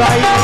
baile.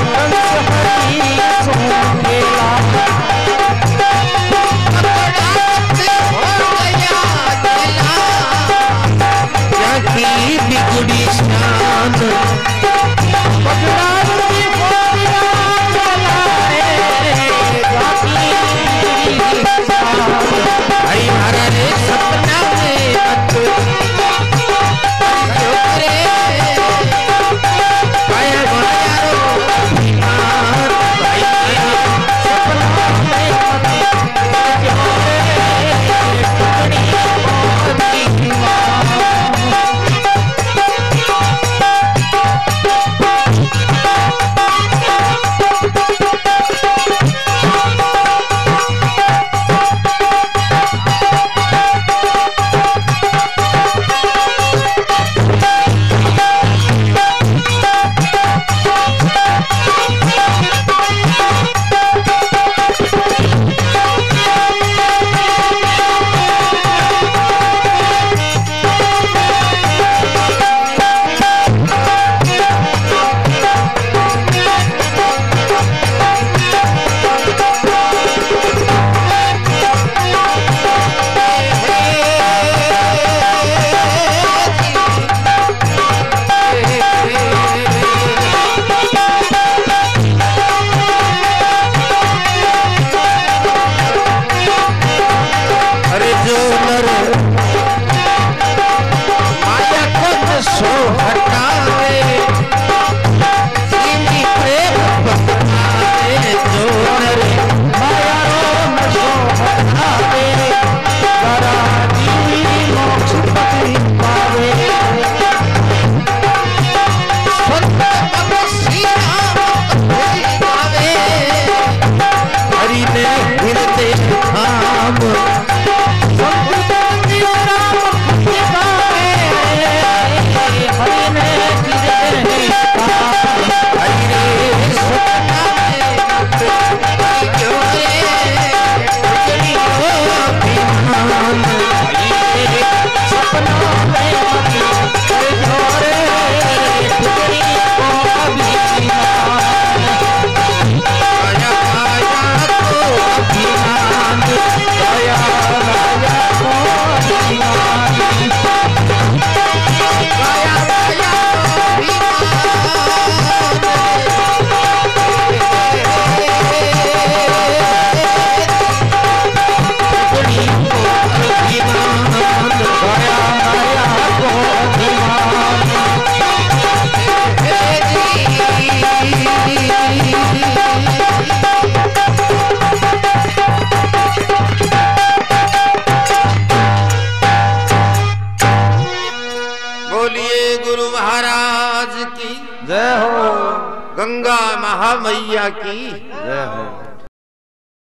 aqui. É, é.